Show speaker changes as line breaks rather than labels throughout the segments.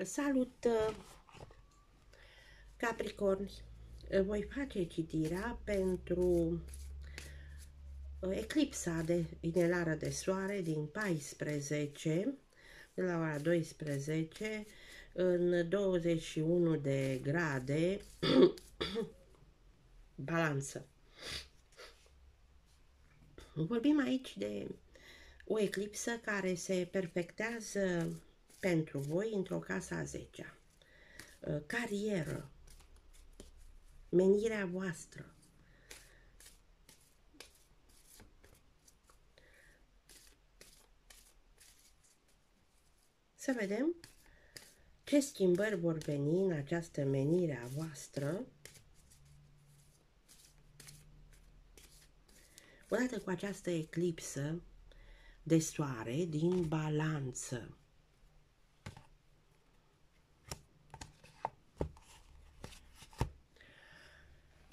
Salut, uh, Capricorni! Voi face citirea pentru uh, eclipsa de inelară de soare din 14, de la ora 12, în 21 de grade, balanță. Vorbim aici de o eclipsă care se perfectează pentru voi într-o casă a 10 -a. Uh, carieră, menirea voastră. Să vedem ce schimbări vor veni în această menire a voastră odată cu această eclipsă de soare din balanță.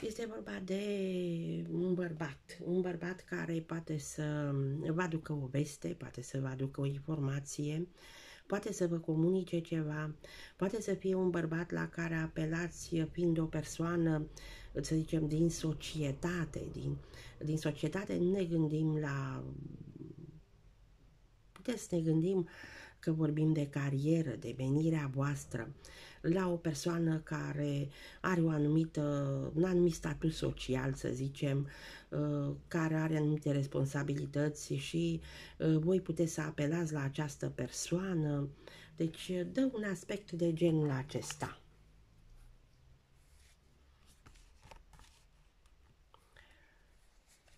Este vorba de un bărbat, un bărbat care poate să vă aducă o veste, poate să vă aducă o informație, poate să vă comunice ceva, poate să fie un bărbat la care apelați fiind o persoană, să zicem, din societate, din, din societate. Ne gândim la... Puteți să ne gândim că vorbim de carieră, de venirea voastră, la o persoană care are o anumită, un anumit statut social, să zicem, uh, care are anumite responsabilități și uh, voi puteți să apelați la această persoană. Deci dă un aspect de genul acesta.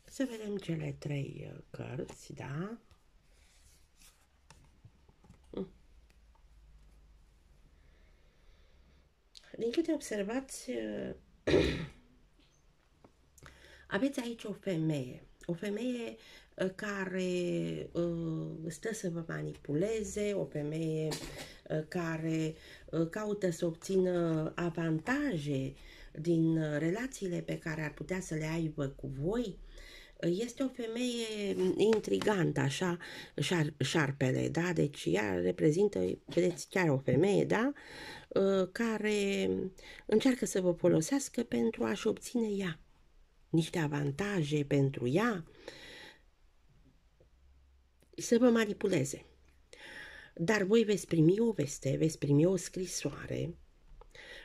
Să vedem cele trei uh, cărți, da? Din câte observați, aveți aici o femeie. O femeie uh, care uh, stă să vă manipuleze, o femeie uh, care caută să obțină avantaje din relațiile pe care ar putea să le aibă cu voi, este o femeie intrigantă, așa, șar, șarpele, da? Deci ea reprezintă, vedeți, chiar o femeie, da? Uh, care încearcă să vă folosească pentru a-și obține ea niște avantaje pentru ea, să vă manipuleze. Dar voi veți primi o veste, veți primi o scrisoare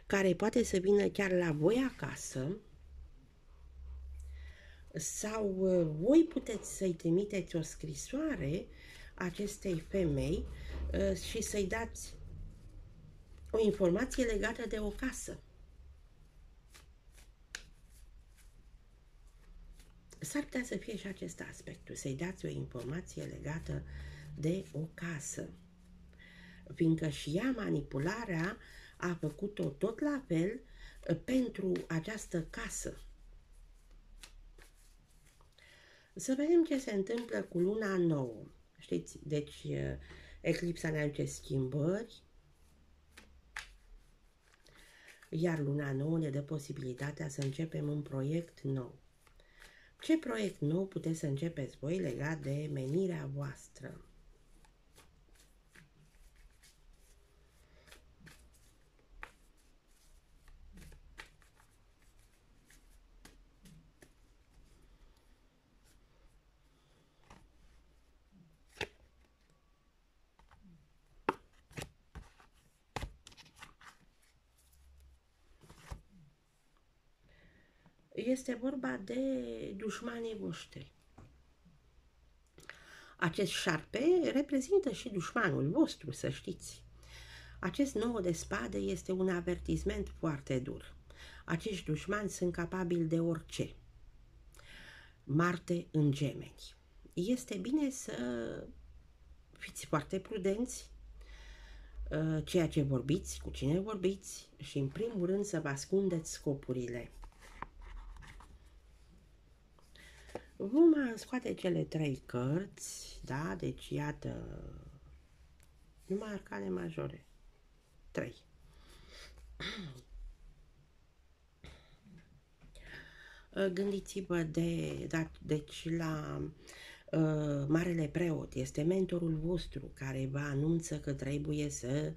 care poate să vină chiar la voi acasă sau uh, voi puteți să-i trimiteți o scrisoare acestei femei uh, și să-i dați o informație legată de o casă. S-ar putea să fie și acest aspect, să-i dați o informație legată de o casă. Fiindcă și ea, manipularea, a făcut-o tot la fel uh, pentru această casă. Să vedem ce se întâmplă cu luna nouă. Știți, deci uh, eclipsa ne aduce schimbări, iar luna nouă ne dă posibilitatea să începem un proiect nou. Ce proiect nou puteți să începeți voi legat de menirea voastră? Este vorba de dușmanii voștri. Acest șarpe reprezintă și dușmanul vostru, să știți. Acest nou de spade este un avertisment foarte dur. Acești dușmani sunt capabili de orice. Marte în gemeni. Este bine să fiți foarte prudenți uh, ceea ce vorbiți, cu cine vorbiți și în primul rând să vă ascundeți scopurile. Vom scoate cele trei cărți, da? Deci, iată, numai arcane majore. Trei. Gândiți-vă de, da, deci la uh, Marele Preot, este mentorul vostru care vă anunță că trebuie să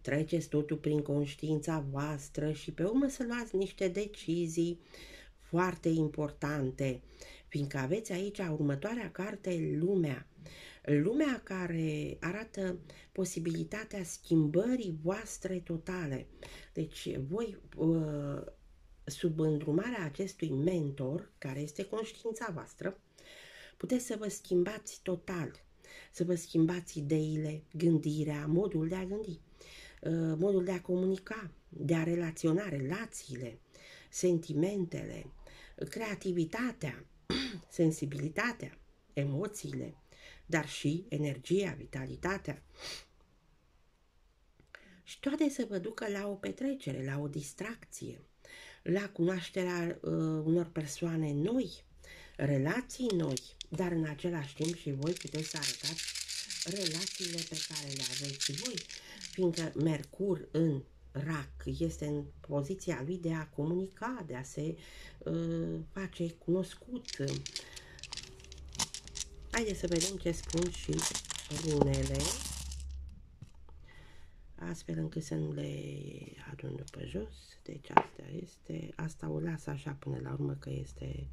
treceți totul prin conștiința voastră și pe urmă să luați niște decizii foarte importante, fiindcă aveți aici următoarea carte, Lumea. Lumea care arată posibilitatea schimbării voastre totale. Deci voi, uh, sub îndrumarea acestui mentor, care este conștiința voastră, puteți să vă schimbați total, să vă schimbați ideile, gândirea, modul de a gândi, uh, modul de a comunica, de a relaționa, relațiile, sentimentele, creativitatea, sensibilitatea, emoțiile, dar și energia, vitalitatea. Și toate să vă ducă la o petrecere, la o distracție, la cunoașterea uh, unor persoane noi, relații noi, dar în același timp și voi puteți să arătați relațiile pe care le aveți voi, fiindcă Mercur în rac este în poziția lui de a comunica, de a se uh, face cunoscut. Haideți să vedem ce spun și runele, astfel încât să nu le adun pe jos. Deci asta este, asta o las așa până la urmă că este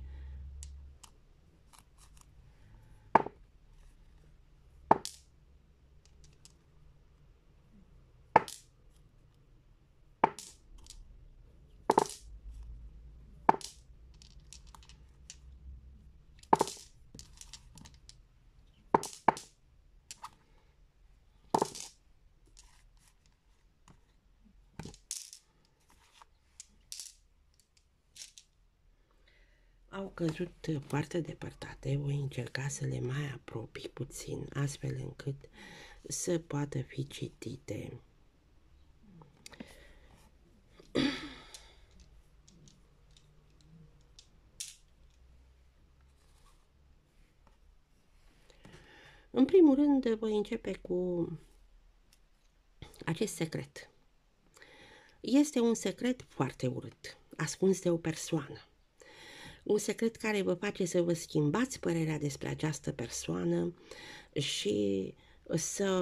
au căzut foarte depărtate, voi încerca să le mai apropii puțin, astfel încât să poată fi citite. În primul rând, voi începe cu acest secret. Este un secret foarte urât, ascuns de o persoană un secret care vă face să vă schimbați părerea despre această persoană și să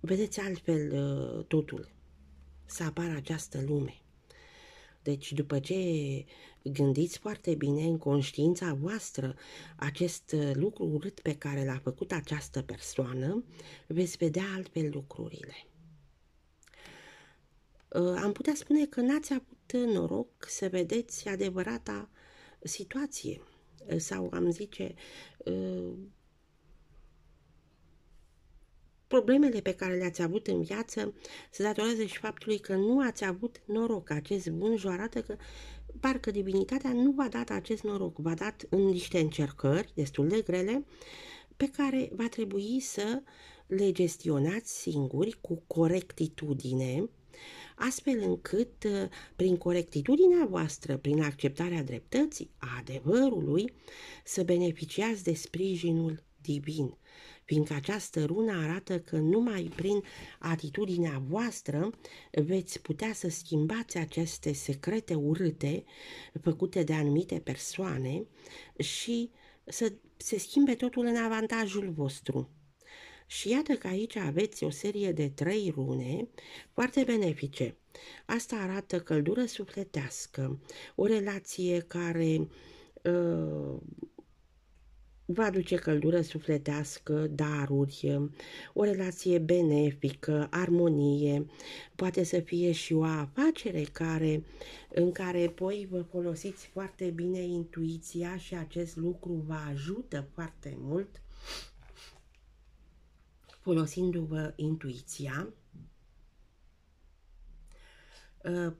vedeți altfel uh, totul, să apară această lume. Deci după ce gândiți foarte bine în conștiința voastră acest uh, lucru urât pe care l-a făcut această persoană, veți vedea altfel lucrurile. Uh, am putea spune că n-ați avut noroc să vedeți adevărata situație sau am zice uh, problemele pe care le-ați avut în viață se datorează și faptului că nu ați avut noroc. Acest bun jo arată că parcă divinitatea nu v-a dat acest noroc, v-a dat în niște încercări destul de grele pe care va trebui să le gestionați singuri cu corectitudine, astfel încât, uh, prin corectitudinea voastră, prin acceptarea dreptății, a adevărului, să beneficiați de sprijinul divin, fiindcă această rună arată că numai prin atitudinea voastră veți putea să schimbați aceste secrete urâte făcute de anumite persoane și să se schimbe totul în avantajul vostru. Și iată că aici aveți o serie de trei rune foarte benefice. Asta arată căldură sufletească, o relație care uh, va aduce căldură sufletească, daruri, o relație benefică, armonie, poate să fie și o afacere care, în care apoi vă folosiți foarte bine intuiția și acest lucru vă ajută foarte mult folosindu-vă intuiția. Uh,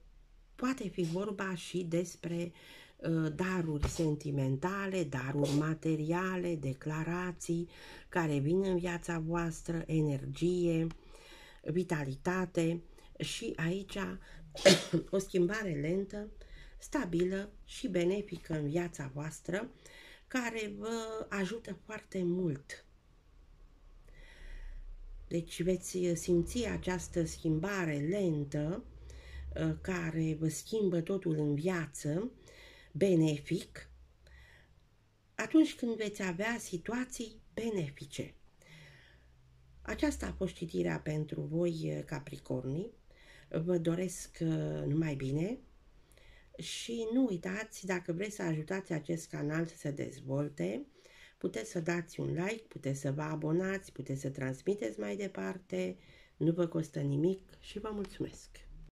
poate fi vorba și despre uh, daruri sentimentale, daruri materiale, declarații care vin în viața voastră, energie, vitalitate și aici o schimbare lentă, stabilă și benefică în viața voastră, care vă ajută foarte mult deci veți uh, simți această schimbare lentă uh, care vă schimbă totul în viață, benefic, atunci când veți avea situații benefice. Aceasta a fost citirea pentru voi, Capricornii. Vă doresc numai bine și nu uitați, dacă vreți să ajutați acest canal să se dezvolte, puteți să dați un like, puteți să vă abonați, puteți să transmiteți mai departe, nu vă costă nimic și vă mulțumesc!